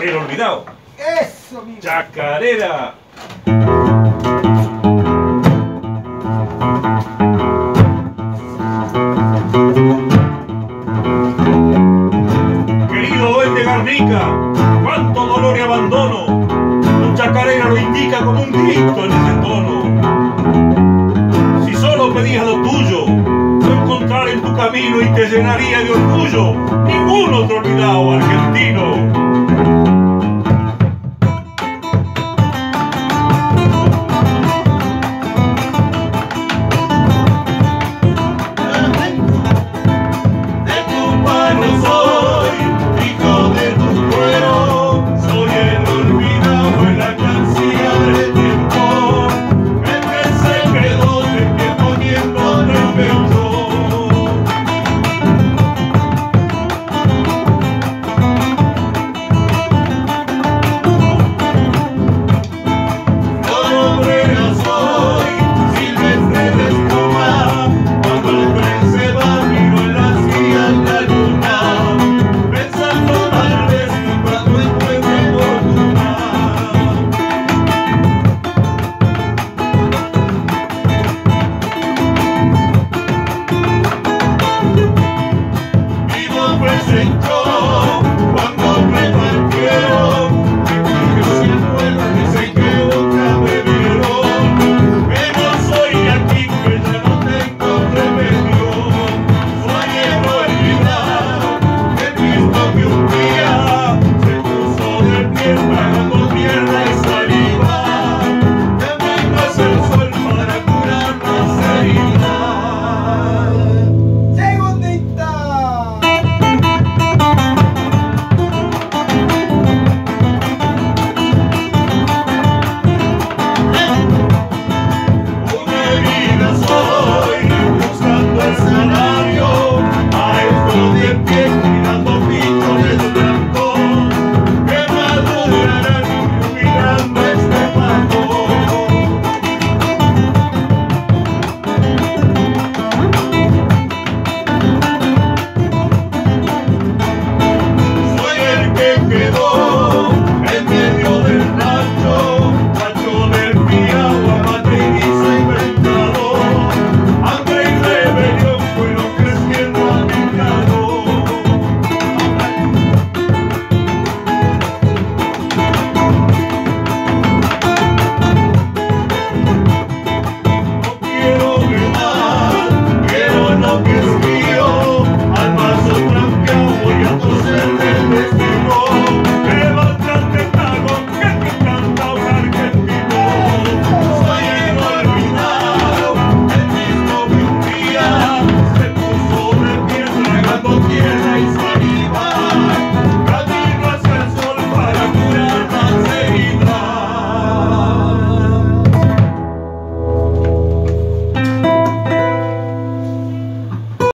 El olvidado. Eso, mi Chacarera. Querido duende Garnica, cuánto dolor y abandono. Tu chacarera lo indica como un grito en ese tono. Si solo pedías lo tuyo, no encontrar en tu camino y te llenaría de orgullo ningún otro olvidado argentino.